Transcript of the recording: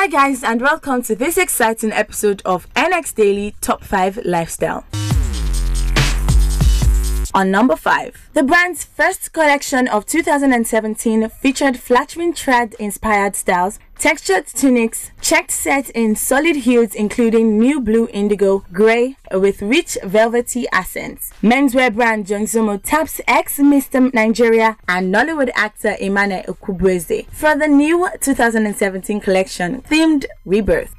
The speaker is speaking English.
Hi, guys, and welcome to this exciting episode of NX Daily Top 5 Lifestyle. On number 5, the brand's first collection of 2017 featured flattering thread inspired styles, textured tunics, checked sets in solid hues including new blue indigo, grey with rich velvety accents. Menswear brand Jonzomo taps ex Mr. Nigeria and Nollywood actor Emmanuel Ikubese for the new 2017 collection themed Rebirth.